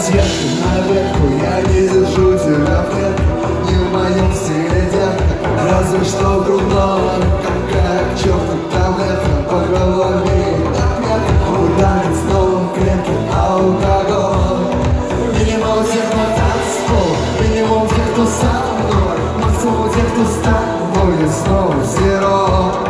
съехать на ветку Я не держу тебя в клетке Не в моем стиле, детка Разве что грудного Какая к черту таблетка По голове отметка Ударит снова крепкий а алкоголь. Минимум тех кто танцпол Минимум тех, кто со мной. Максимум тех, кто с тобой И снова зеро. Виски, кола,